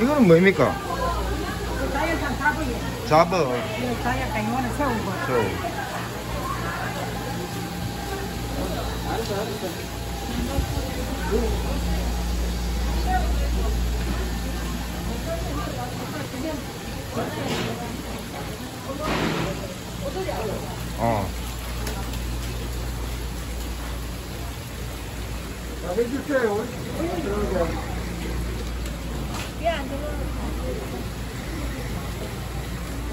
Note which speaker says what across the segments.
Speaker 1: 이거는 뭡니까?
Speaker 2: 자연산 잡어요.
Speaker 1: 잡어.
Speaker 2: 네, 자연산 이거는 새우고.
Speaker 1: 저. 어.
Speaker 3: 해주세요.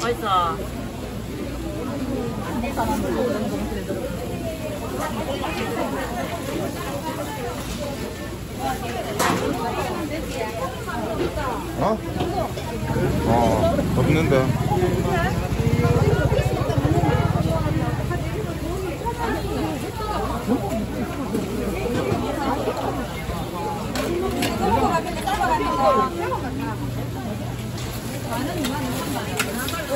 Speaker 4: 맛있어.
Speaker 1: 어? 어, 없는데. 많은 이만 이만 많이